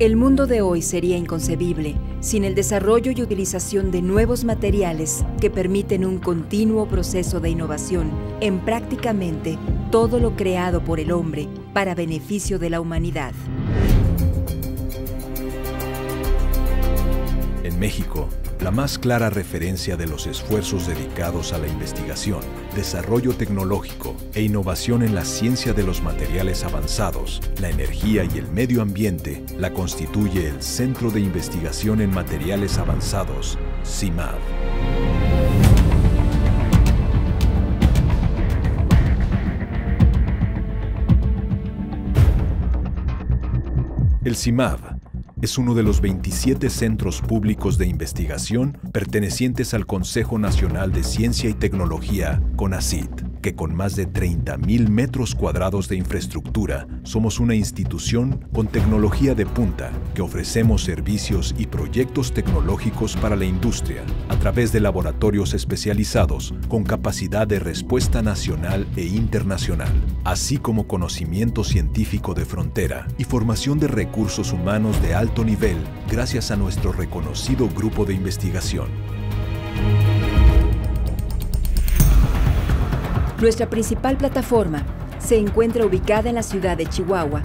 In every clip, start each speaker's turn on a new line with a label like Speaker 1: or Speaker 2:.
Speaker 1: El mundo de hoy sería inconcebible sin el desarrollo y utilización de nuevos materiales que permiten un continuo proceso de innovación en prácticamente todo lo creado por el hombre para beneficio de la humanidad.
Speaker 2: En México, la más clara referencia de los esfuerzos dedicados a la investigación, desarrollo tecnológico e innovación en la ciencia de los materiales avanzados, la energía y el medio ambiente la constituye el Centro de Investigación en Materiales Avanzados, CIMAV. El CIMAV es uno de los 27 centros públicos de investigación pertenecientes al Consejo Nacional de Ciencia y Tecnología, CONACYT que con más de 30.000 metros cuadrados de infraestructura somos una institución con tecnología de punta que ofrecemos servicios y proyectos tecnológicos para la industria a través de laboratorios especializados con capacidad de respuesta nacional e internacional, así como conocimiento científico de frontera y formación de recursos humanos de alto nivel gracias a nuestro reconocido grupo de investigación.
Speaker 1: Nuestra principal plataforma se encuentra ubicada en la ciudad de Chihuahua,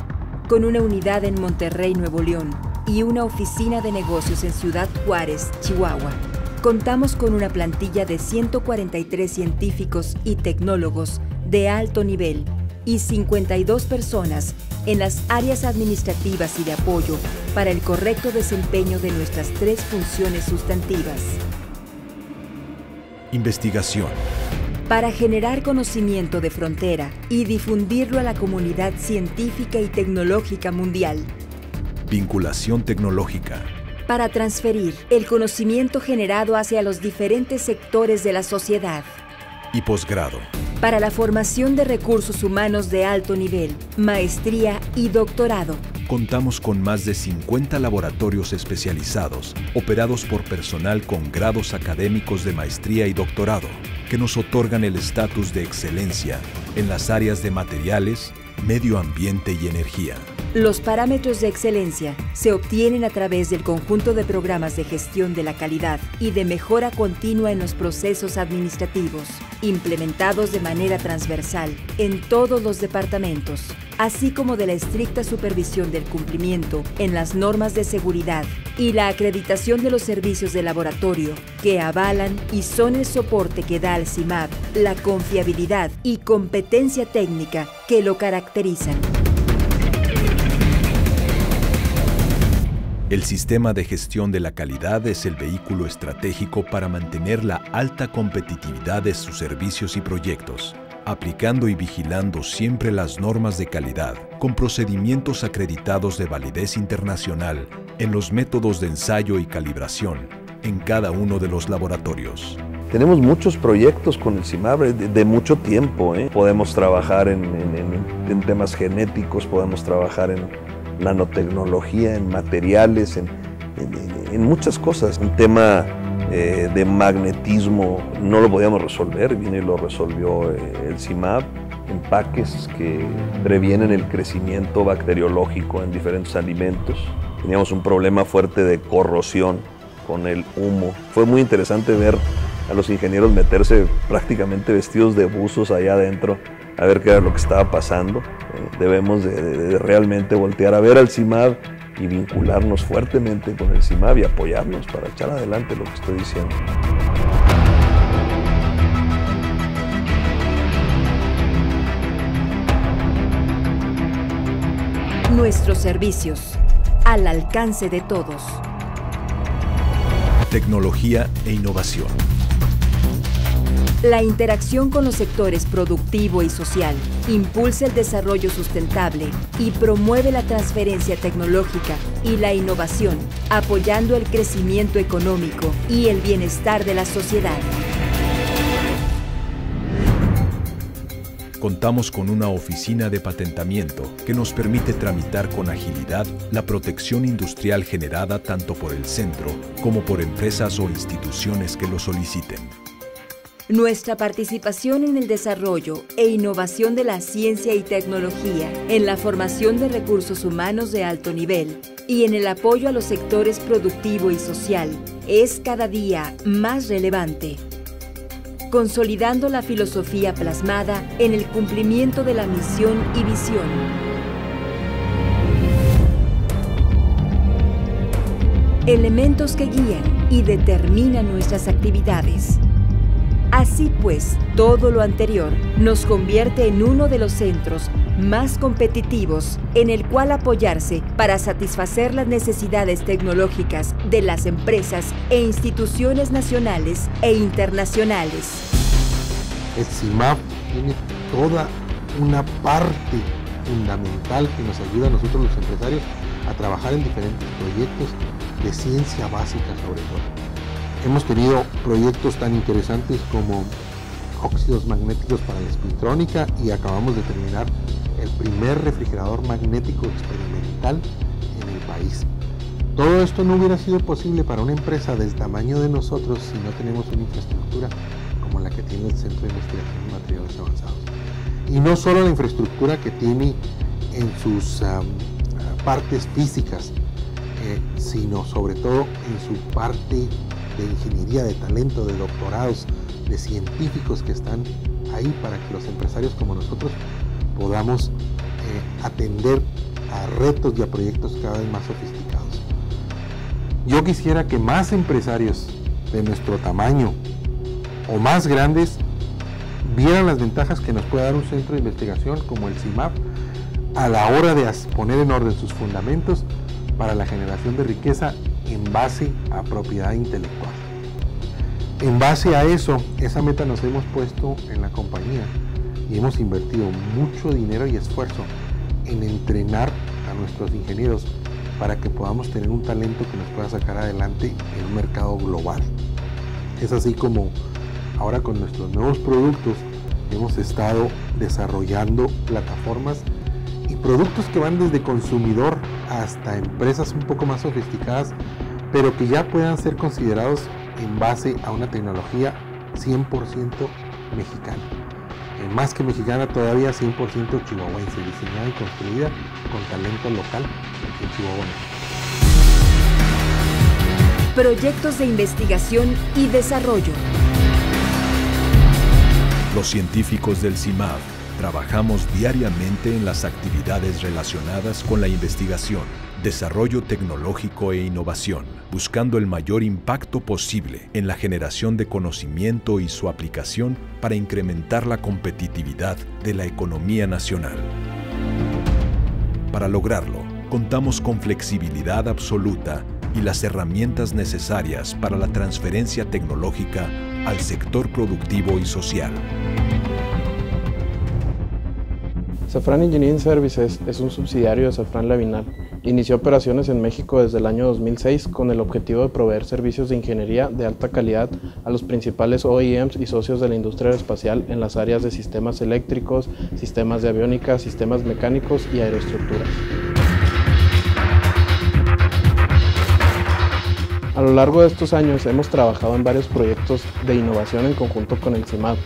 Speaker 1: con una unidad en Monterrey, Nuevo León, y una oficina de negocios en Ciudad Juárez, Chihuahua. Contamos con una plantilla de 143 científicos y tecnólogos de alto nivel y 52 personas en las áreas administrativas y de apoyo para el correcto desempeño de nuestras tres funciones sustantivas.
Speaker 2: Investigación
Speaker 1: para generar conocimiento de frontera y difundirlo a la comunidad científica y tecnológica mundial.
Speaker 2: Vinculación tecnológica.
Speaker 1: Para transferir el conocimiento generado hacia los diferentes sectores de la sociedad.
Speaker 2: Y posgrado.
Speaker 1: Para la formación de recursos humanos de alto nivel, maestría y doctorado
Speaker 2: contamos con más de 50 laboratorios especializados, operados por personal con grados académicos de maestría y doctorado, que nos otorgan el estatus de excelencia en las áreas de materiales, medio ambiente y energía.
Speaker 1: Los parámetros de excelencia se obtienen a través del conjunto de programas de gestión de la calidad y de mejora continua en los procesos administrativos, implementados de manera transversal en todos los departamentos, así como de la estricta supervisión del cumplimiento en las normas de seguridad y la acreditación de los servicios de laboratorio que avalan y son el soporte que da al CIMAP la confiabilidad y competencia técnica que lo caracterizan.
Speaker 2: El sistema de gestión de la calidad es el vehículo estratégico para mantener la alta competitividad de sus servicios y proyectos, aplicando y vigilando siempre las normas de calidad, con procedimientos acreditados de validez internacional en los métodos de ensayo y calibración en cada uno de los laboratorios.
Speaker 3: Tenemos muchos proyectos con el CIMABRE de, mucho tiempo. ¿eh? Podemos trabajar en, en temas genéticos, podemos trabajar en nanotecnología, en materiales, en, muchas cosas. Un tema eh, de magnetismo no lo podíamos resolver, vino y lo resolvió eh, el CIMAP, empaques que previenen el crecimiento bacteriológico en diferentes alimentos. Teníamos un problema fuerte de corrosión con el humo. Fue muy interesante ver a los ingenieros meterse prácticamente vestidos de buzos allá adentro a ver qué era lo que estaba pasando. Eh, debemos de, realmente voltear a ver al CIMAB y vincularnos fuertemente con el CIMAB y apoyarnos para echar adelante lo que estoy diciendo.
Speaker 1: Nuestros servicios, al alcance de todos.
Speaker 2: Tecnología e innovación
Speaker 1: la interacción con los sectores productivo y social impulsa el desarrollo sustentable y promueve la transferencia tecnológica y la innovación, apoyando el crecimiento económico y el bienestar de la sociedad.
Speaker 2: Contamos con una oficina de patentamiento que nos permite tramitar con agilidad la protección industrial generada tanto por el centro como por empresas o instituciones que lo soliciten.
Speaker 1: Nuestra participación en el desarrollo e innovación de la ciencia y tecnología, en la formación de recursos humanos de alto nivel y en el apoyo a los sectores productivo y social es cada día más relevante, consolidando la filosofía plasmada en el cumplimiento de la misión y visión. Elementos que guían y determinan nuestras actividades. Así pues, todo lo anterior nos convierte en uno de los centros más competitivos en el cual apoyarse para satisfacer las necesidades tecnológicas de las empresas e instituciones nacionales e internacionales.
Speaker 4: El CIMAP tiene toda una parte fundamental que nos ayuda a nosotros los empresarios a trabajar en diferentes proyectos de ciencia básica sobre todo. Hemos tenido proyectos tan interesantes como óxidos magnéticos para la espintrónica y acabamos de terminar el primer refrigerador magnético experimental en el país. Todo esto no hubiera sido posible para una empresa del tamaño de nosotros si no tenemos una infraestructura como la que tiene el Centro de Investigación de Materiales Avanzados. Y no solo la infraestructura que tiene en sus partes físicas, eh, sino sobre todo en su parte de ingeniería, de talento, de doctorados, de científicos que están ahí para que los empresarios como nosotros podamos eh, atender a retos y a proyectos cada vez más sofisticados. Yo quisiera que más empresarios de nuestro tamaño o más grandes vieran las ventajas que nos puede dar un centro de investigación como el CIMAP a la hora de poner en orden sus fundamentos para la generación de riqueza en base a propiedad intelectual. En base a eso, esa meta nos hemos puesto en la compañía y hemos invertido mucho dinero y esfuerzo en entrenar a nuestros ingenieros para que podamos tener un talento que nos pueda sacar adelante en un mercado global. Es así como ahora con nuestros nuevos productos hemos estado desarrollando plataformas y productos que van desde consumidor hasta empresas un poco más sofisticadas, pero que ya puedan ser considerados en base a una tecnología 100% mexicana. Eh, más que mexicana todavía 100% chihuahuense, diseñada y construida con talento local en Chihuahua.
Speaker 1: Proyectos de investigación y desarrollo.
Speaker 2: Los científicos del CIMAV trabajamos diariamente en las actividades relacionadas con la investigación, desarrollo tecnológico e innovación, buscando el mayor impacto posible en la generación de conocimiento y su aplicación para incrementar la competitividad de la economía nacional. Para lograrlo, contamos con flexibilidad absoluta y las herramientas necesarias para la transferencia tecnológica al sector productivo y social.
Speaker 5: Safran Engineering Services es un subsidiario de Safran Lavinal. Inició operaciones en México desde el año 2006 con el objetivo de proveer servicios de ingeniería de alta calidad a los principales OEMs y socios de la industria aeroespacial en las áreas de sistemas eléctricos, sistemas de aviónica, sistemas mecánicos y aeroestructuras. A lo largo de estos años hemos trabajado en varios proyectos de innovación en conjunto con el CIMAD.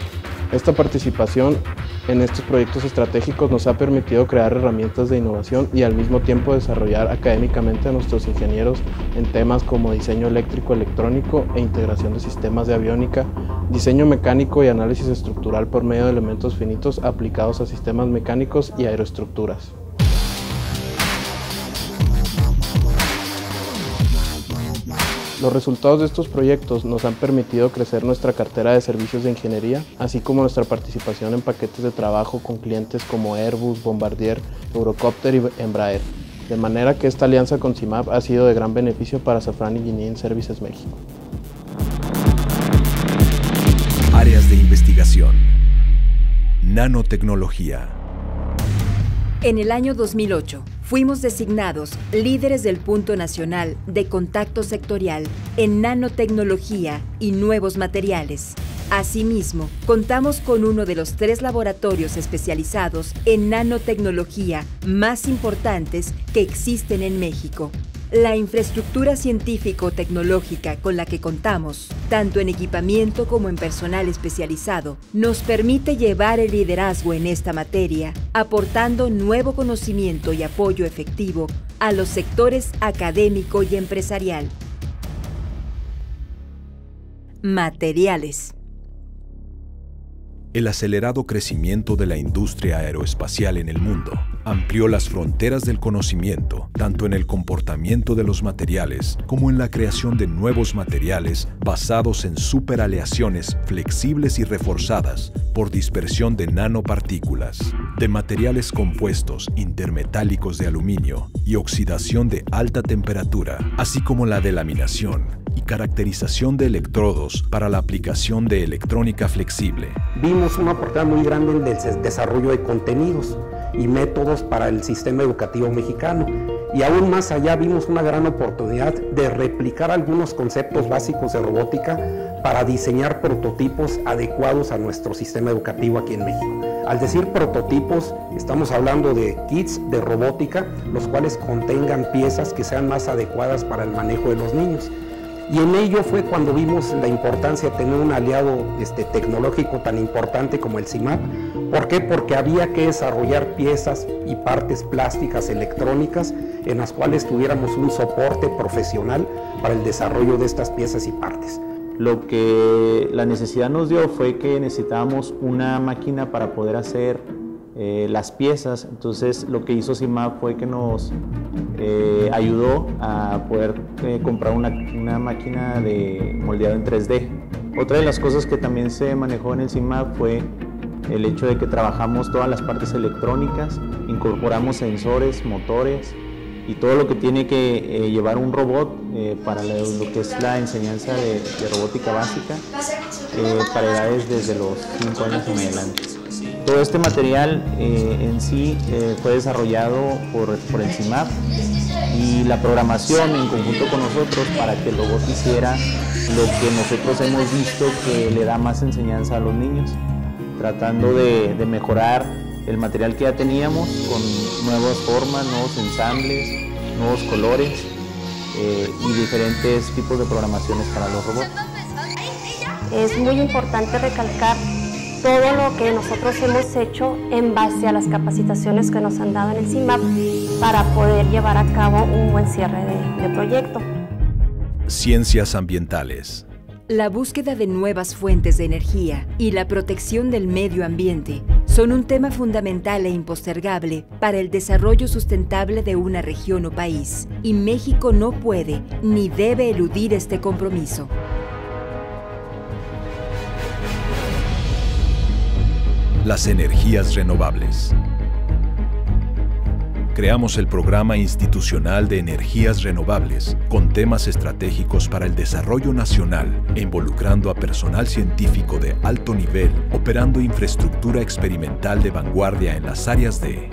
Speaker 5: Esta participación en estos proyectos estratégicos nos ha permitido crear herramientas de innovación y al mismo tiempo desarrollar académicamente a nuestros ingenieros en temas como diseño eléctrico electrónico e integración de sistemas de aviónica, diseño mecánico y análisis estructural por medio de elementos finitos aplicados a sistemas mecánicos y aeroestructuras. Los resultados de estos proyectos nos han permitido crecer nuestra cartera de servicios de ingeniería, así como nuestra participación en paquetes de trabajo con clientes como Airbus, Bombardier, Eurocopter y Embraer. De manera que esta alianza con CIMAP ha sido de gran beneficio para Safran Engineering Services México.
Speaker 2: Áreas de investigación. Nanotecnología.
Speaker 1: En el año 2008, fuimos designados líderes del punto nacional de contacto sectorial en nanotecnología y nuevos materiales. Asimismo, contamos con uno de los tres laboratorios especializados en nanotecnología más importantes que existen en México, La infraestructura científico-tecnológica con la que contamos, tanto en equipamiento como en personal especializado, nos permite llevar el liderazgo en esta materia, aportando nuevo conocimiento y apoyo efectivo a los sectores académico y empresarial. Materiales.
Speaker 2: El acelerado crecimiento de la industria aeroespacial en el mundo amplió las fronteras del conocimiento, tanto en el comportamiento de los materiales como en la creación de nuevos materiales basados en superaleaciones flexibles y reforzadas por dispersión de nanopartículas, de materiales compuestos intermetálicos de aluminio y oxidación de alta temperatura, así como la delaminación y caracterización de electrodos para la aplicación de electrónica flexible.
Speaker 6: Vimos una oportunidad muy grande en el desarrollo de contenidos y métodos para el sistema educativo mexicano. Y aún más allá vimos una gran oportunidad de replicar algunos conceptos básicos de robótica para diseñar prototipos adecuados a nuestro sistema educativo aquí en México. Al decir prototipos, estamos hablando de kits de robótica, los cuales contengan piezas que sean más adecuadas para el manejo de los niños. Y en ello fue cuando vimos la importancia de tener un aliado este, tecnológico tan importante como el CIMAP. ¿Por qué? Porque había que desarrollar piezas y partes plásticas electrónicas en las cuales tuviéramos un soporte profesional para el desarrollo de estas piezas y partes.
Speaker 7: Lo que la necesidad nos dio fue que necesitábamos una máquina para poder hacer eh, las piezas. Entonces lo que hizo CIMAP fue que nos eh, ayudó a poder eh, comprar una, una, máquina de moldeado en 3D. Otra de las cosas que también se manejó en el CIMAP fue el hecho de que trabajamos todas las partes electrónicas, incorporamos sensores, motores y todo lo que tiene que llevar un robot para lo, que es la enseñanza de, robótica básica para edades desde los 5 años en adelante. Todo este material eh, en sí eh, fue desarrollado por, por, el CIMAP y la programación en conjunto con nosotros para que el robot hiciera lo que nosotros hemos visto que le da más enseñanza a los niños, tratando de, mejorar el material que ya teníamos con nuevas formas, nuevos ensambles, nuevos colores eh, y diferentes tipos de programaciones para los robots.
Speaker 8: Es muy importante recalcar todo lo que nosotros hemos hecho en base a las capacitaciones que nos han dado en el CIMAP para poder llevar a cabo un buen cierre de, de proyecto.
Speaker 2: Ciencias ambientales.
Speaker 1: La búsqueda de nuevas fuentes de energía y la protección del medio ambiente son un tema fundamental e impostergable para el desarrollo sustentable de una región o país, y México no puede ni debe eludir este compromiso.
Speaker 2: Las energías renovables. Creamos el Programa Institucional de Energías Renovables con temas estratégicos para el desarrollo nacional involucrando a personal científico de alto nivel, operando infraestructura experimental de vanguardia en las áreas de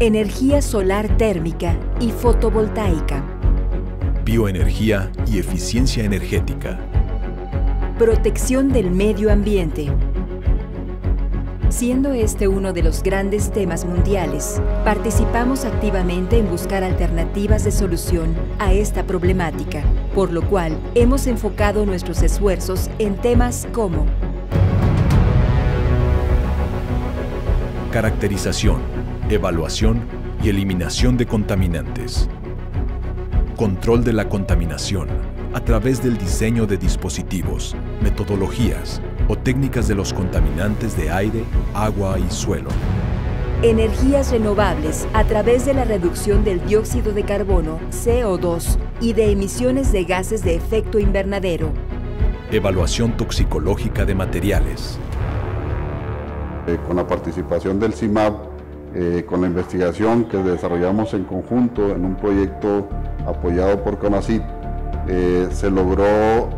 Speaker 1: energía solar térmica y fotovoltaica,
Speaker 2: bioenergía y eficiencia energética,
Speaker 1: protección del medio ambiente, Siendo este uno de los grandes temas mundiales, participamos activamente en buscar alternativas de solución a esta problemática, por lo cual hemos enfocado nuestros esfuerzos en temas como
Speaker 2: caracterización, evaluación y eliminación de contaminantes, control de la contaminación a través del diseño de dispositivos, metodologías, o técnicas de los contaminantes de aire, agua y suelo.
Speaker 1: Energías renovables a través de la reducción del dióxido de carbono, CO2, y de emisiones de gases de efecto invernadero.
Speaker 2: Evaluación toxicológica de materiales.
Speaker 9: Eh, con la participación del CIMAP, eh, con la investigación que desarrollamos en conjunto en un proyecto apoyado por CONACYT, eh, se logró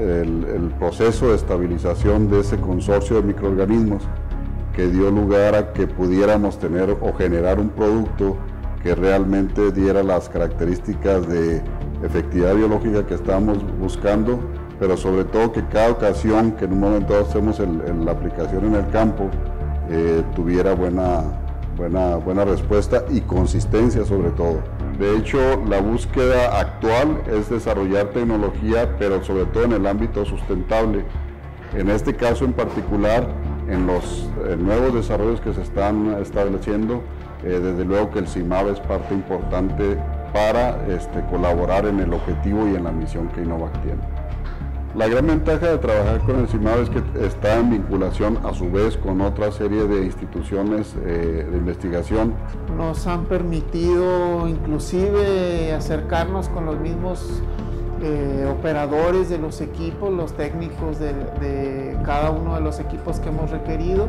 Speaker 9: el, proceso de estabilización de ese consorcio de microorganismos que dio lugar a que pudiéramos tener o generar un producto que realmente diera las características de efectividad biológica que estábamos buscando, pero sobre todo que cada ocasión que en un momento hacemos la aplicación en el campo eh, tuviera buena, buena, buena respuesta y consistencia sobre todo. De hecho, la búsqueda actual es desarrollar tecnología, pero sobre todo en el ámbito sustentable. En este caso en particular, en los eh, nuevos desarrollos que se están estableciendo, eh, desde luego que el CIMAB es parte importante para este, colaborar en el objetivo y en la misión que Innovac tiene. La gran ventaja de trabajar con el CIMAB es que está en vinculación a su vez con otra serie de instituciones eh, de investigación.
Speaker 10: Nos han permitido inclusive acercarnos con los mismos eh, operadores de los equipos, los técnicos de, cada uno de los equipos que hemos requerido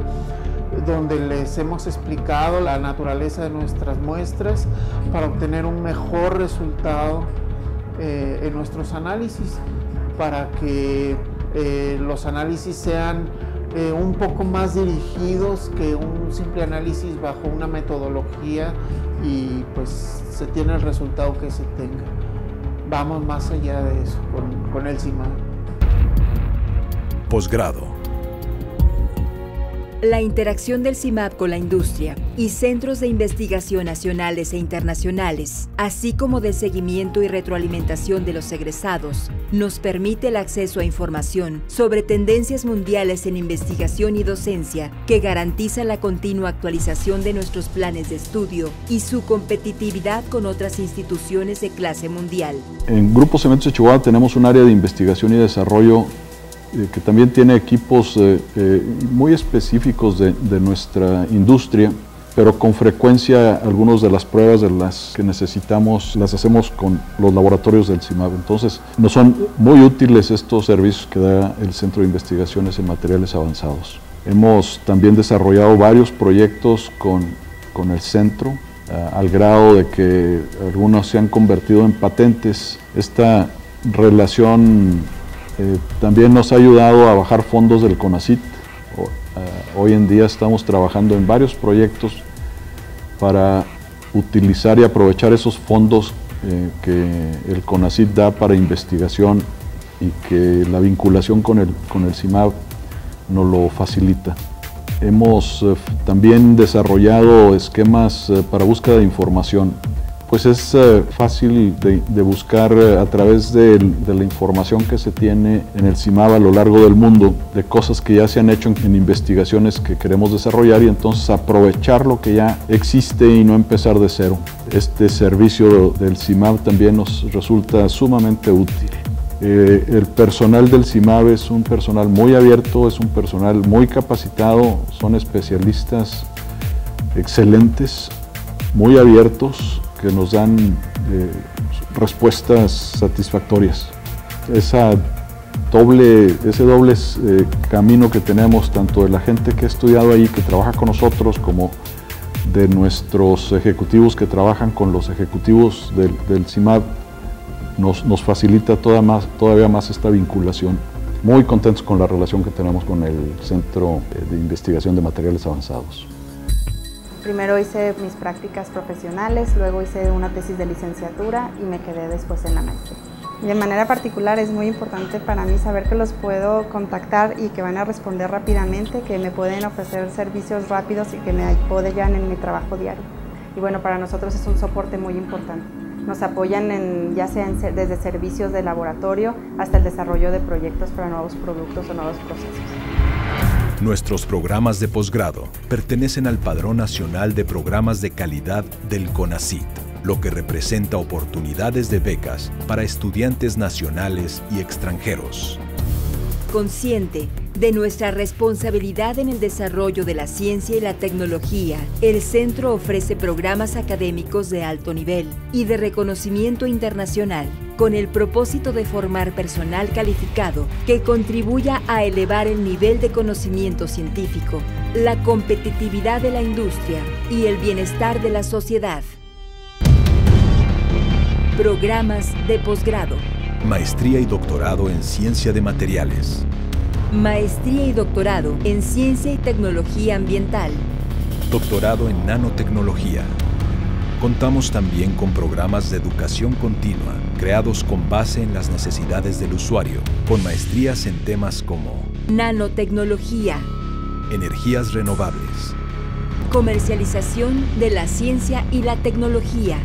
Speaker 10: donde les hemos explicado la naturaleza de nuestras muestras para obtener un mejor resultado eh, en nuestros análisis, para que eh, los análisis sean eh, un poco más dirigidos que un simple análisis bajo una metodología y pues se tiene el resultado que se tenga. Vamos más allá de eso con, con el CIMA.
Speaker 2: Posgrado
Speaker 1: la interacción del CIMAP con la industria y centros de investigación nacionales e internacionales, así como del seguimiento y retroalimentación de los egresados, nos permite el acceso a información sobre tendencias mundiales en investigación y docencia que garantiza la continua actualización de nuestros planes de estudio y su competitividad con otras instituciones de clase mundial.
Speaker 11: En Grupo Cementos de Chihuahua tenemos un área de investigación y desarrollo eh, que también tiene equipos eh, eh, muy específicos de, nuestra industria, pero con frecuencia algunas de las pruebas de las que necesitamos las hacemos con los laboratorios del CIMAB. Entonces, nos son muy útiles estos servicios que da el Centro de Investigaciones en Materiales Avanzados. Hemos también desarrollado varios proyectos con, con el centro, al grado de que algunos se han convertido en patentes. Esta relación eh, también nos ha ayudado a bajar fondos del CONACIT. Eh, hoy en día estamos trabajando en varios proyectos para utilizar y aprovechar esos fondos eh, que el CONACIT da para investigación y que la vinculación con el, con el CIMAB nos lo facilita. Hemos también desarrollado esquemas para búsqueda de información pues es eh, fácil de, buscar eh, a través de, la información que se tiene en el CIMAB a lo largo del mundo, de cosas que ya se han hecho en, investigaciones que queremos desarrollar y entonces aprovechar lo que ya existe y no empezar de cero. Este servicio del CIMAB también nos resulta sumamente útil. Eh, el personal del CIMAB es un personal muy abierto, es un personal muy capacitado, son especialistas excelentes, muy abiertos, que nos dan eh, respuestas satisfactorias. Esa doble, ese doble eh, camino que tenemos, tanto de la gente que ha estudiado ahí, que trabaja con nosotros, como de nuestros ejecutivos que trabajan con los ejecutivos del, del CIMAD, nos, nos facilita todavía más esta vinculación. Muy contentos con la relación que tenemos con el Centro de Investigación de Materiales Avanzados.
Speaker 12: Primero hice mis prácticas profesionales, luego hice una tesis de licenciatura y me quedé después en la maestría. De manera particular es muy importante para mí saber que los puedo contactar y que van a responder rápidamente, que me pueden ofrecer servicios rápidos y que me apoyan en mi trabajo diario. Y bueno, para nosotros es un soporte muy importante. Nos apoyan ya sea desde servicios de laboratorio hasta el desarrollo de proyectos para nuevos productos o nuevos procesos.
Speaker 2: Nuestros programas de posgrado pertenecen al Padrón Nacional de Programas de Calidad del CONACIT, lo que representa oportunidades de becas para estudiantes nacionales y extranjeros.
Speaker 1: Consciente de nuestra responsabilidad en el desarrollo de la ciencia y la tecnología, el centro ofrece programas académicos de alto nivel y de reconocimiento internacional, con el propósito de formar personal calificado que contribuya a elevar el nivel de conocimiento científico, la competitividad de la industria y el bienestar de la sociedad. Programas de posgrado.
Speaker 2: Maestría y doctorado en Ciencia de Materiales
Speaker 1: Maestría y doctorado en Ciencia y Tecnología Ambiental.
Speaker 2: Doctorado en Nanotecnología. Contamos también con programas de educación continua, creados con base en las necesidades del usuario, con maestrías en temas como
Speaker 1: nanotecnología,
Speaker 2: energías renovables,
Speaker 1: comercialización de la ciencia y la tecnología,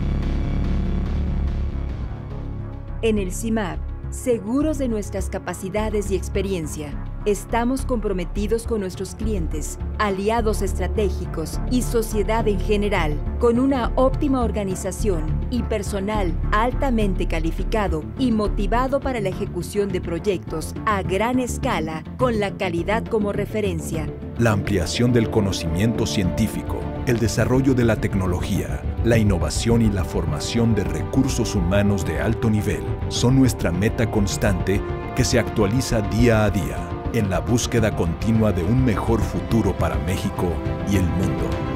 Speaker 1: En el CIMAP, seguros de nuestras capacidades y experiencia, estamos comprometidos con nuestros clientes, aliados estratégicos y sociedad en general, con una óptima organización y personal altamente calificado y motivado para la ejecución de proyectos a gran escala con la calidad como referencia.
Speaker 2: La ampliación del conocimiento científico, el desarrollo de la tecnología, la innovación y la formación de recursos humanos de alto nivel son nuestra meta constante que se actualiza día a día en la búsqueda continua de un mejor futuro para México y el mundo.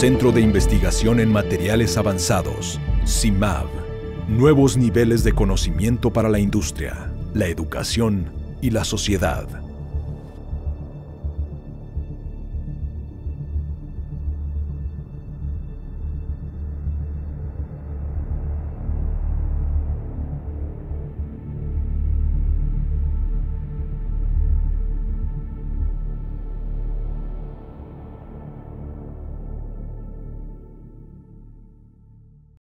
Speaker 2: Centro de Investigación en Materiales Avanzados, CIMAV. Nuevos niveles de conocimiento para la industria, la educación y la sociedad.